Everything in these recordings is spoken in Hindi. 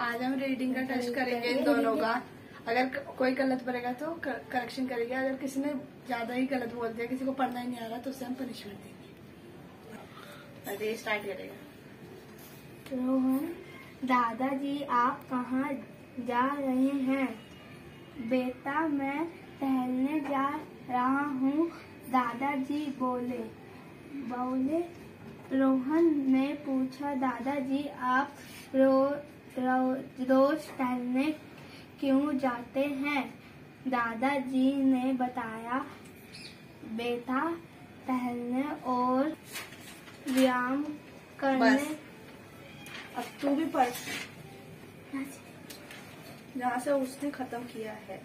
आज हम रीडिंग का टेस्ट करेंगे इन दोनों का। अगर कोई गलत पड़ेगा तो करेक्शन करेंगे। अगर किसी ने ज़्यादा ही गलत बोल दिया किसी को पढ़ना ही नहीं आ रहा तो उसे हम पनिशमेंट देंगे। स्टार्ट करेगा। रोहन दादाजी आप कहाँ जा रहे हैं? बेटा मैं टहलने जा रहा हूँ। दादाजी बोले बोले रोहन ने पूछा दादाजी आप रो, रोज टहलने क्यों जाते हैं? दादाजी ने बताया बेटा टहलने और व्यायाम करने अब तू भी पढ़। जहाँ से उसने खत्म किया है।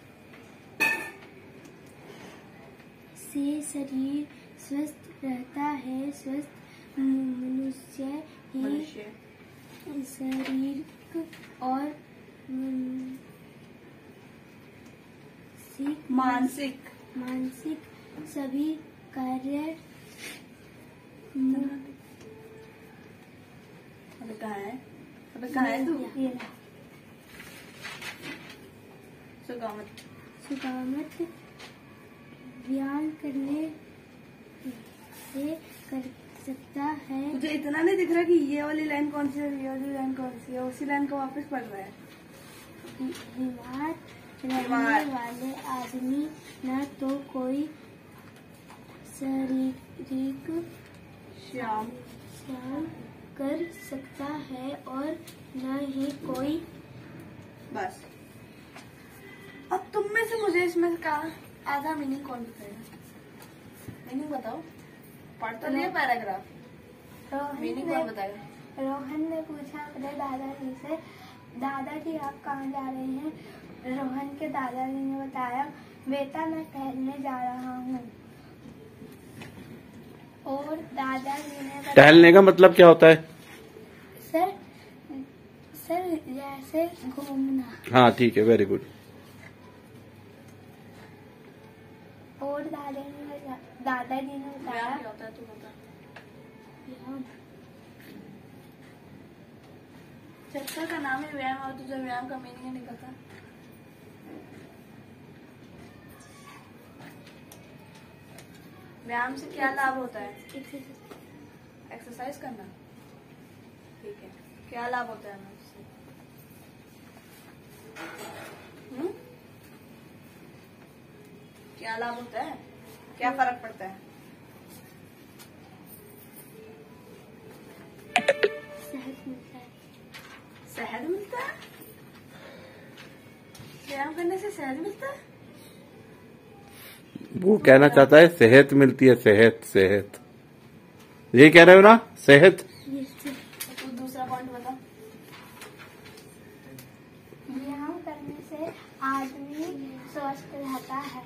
से शरीर स्वस्थ रहता है स्वस्थ मनुष्य ही शरीर और मन- मानसिक मानसिक। सभी कार्य अबे कहाँ है? अबे कहाँ है तू? सुगामत सुगामत व्यायाम करने से मुझे इतना नहीं दिख रहा कि ये वाली लाइन कौन सी है ये वाली लाइन कौन सी है उसी लाइन को वापस पढ़ रहा है। बीमार। रहने वाले आदमी न तो कोई शारीरिक श्याम। श्रम कर सकता है और न ही कोई बस। अब तुम में से मुझे इसमें का आधा मीनिंग कौन बताएगा? मीनिंग बताओ। पढ़ तो नहीं पैराग्राफ रोहन ने रोहन ने पूछा अपने दादाजी से दादाजी आप कहाँ जा रहे हैं? रोहन के दादाजी ने बताया बेटा मैं टहलने जा रहा हूँ। और दादाजी ने टहलने का मतलब क्या होता है? सर सर जैसे घूमना। हाँ ठीक है वेरी गुड और दादाजी ने दादाजी ने बताया तू। चैप्टर का नाम है व्यायाम और तुझे व्यायाम का मीनिंग नहीं पता। व्यायाम से क्या लाभ होता है? एक्सरसाइज करना। ठीक है। क्या लाभ होता है हमें उससे? हम्म? क्या लाभ होता है? क्या फ़र्क पड़ता है? शहद मिलता है? व्यायाम करने से शहद मिलता है? वो कहना चाहता है सेहत मिलती है सेहत सेहत। ये कह रहे हो ना सेहत? ये तो दूसरा पॉइंट व्यायाम करने से आदमी स्वस्थ रहता है।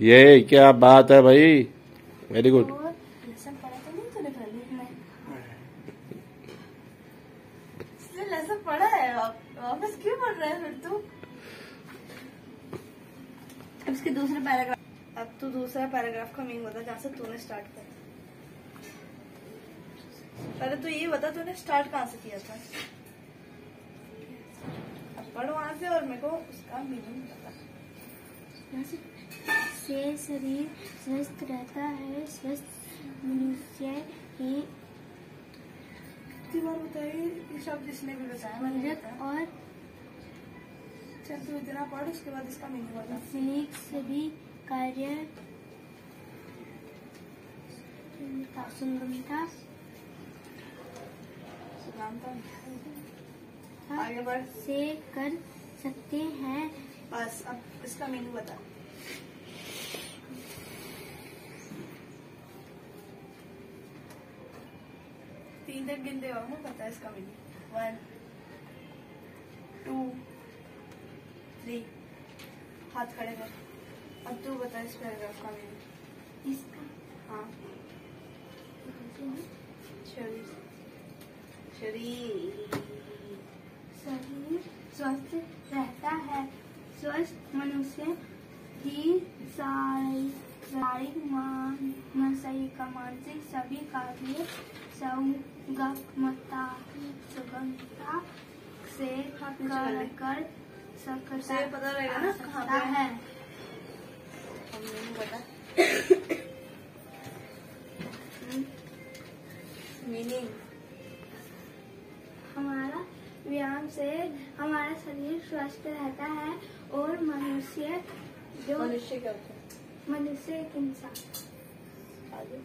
ये क्या बात है भाई? वेरी गुड और लेसन पढ़ा तो नहीं तूने पहले में इसने लेसन पढ़ा है वाप- वापस क्यों पढ़ रहा फिर तू? इसके दूसरे पैराग्राफ अब तू दूसरा पैराग्राफ का मीनिंग बता, जहाँ से तूने स्टार्ट किया पहले तू ये बता, तूने स्टार्ट कहाँ से किया था? अब पढ़ वहाँ से और मेरे को उसका मीनिंग से शरीर स्वस्थ रहता है, स्वस्थ मनुष्य ही ये शब्द जिसने भी बताया मैंने। और चल तू इतना पढ़ उसके बाद इसका मीनिंग बता स्नेक सभी कार्य सुगमता सुगमता आगे बढ़। से कर सकते हैं। बस अब इसका मीनिंग बता तीन तक गिनते हो ना पता है इसका मीनिंग वन टू थ्री हाथ खड़े कर। अब तू बता इस पैराग्राफ का मीनिंग इसका? हाँ। शरीर। शरीर। शरीर स्वस्थ रहता है। स्वस्थ मनुष्य ही शारीरिक शारीरिक मान मानसिक का मानसिक सभी कार्य सुगमता सुगमता से कर कर सकता पता रहेगा ना सकता है मीनिंग हमारा व्यायाम से हमारा शरीर स्वस्थ रहता है और मनुष्य जो मनुष्य क्या होता है मनुष्य एक इंसान। आगे।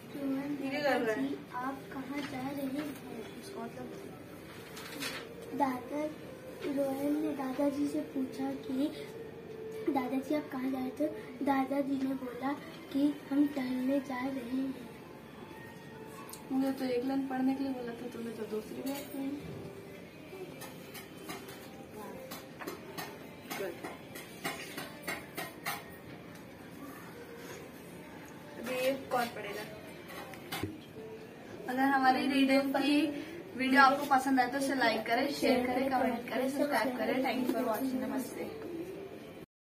दादाजी आप कहाँ जा रहे हैं? मतलब दादा रोहन ने दादाजी से पूछा कि दादाजी आप कहाँ जा रहे थे? दादाजी ने बोला कि हम टहलने जा रहे हैं। मुझे तो एक लाइन पढ़ने के लिए बोला था तूने तो दूसरी बात अभी ये कौन पढ़ेगा। अगर हमारी रीडिंग की वीडियो आपको पसंद आए तो उसे लाइक करें शेयर करें कमेंट करें सब्सक्राइब करें. थैंक यू फॉर वॉचिंग नमस्ते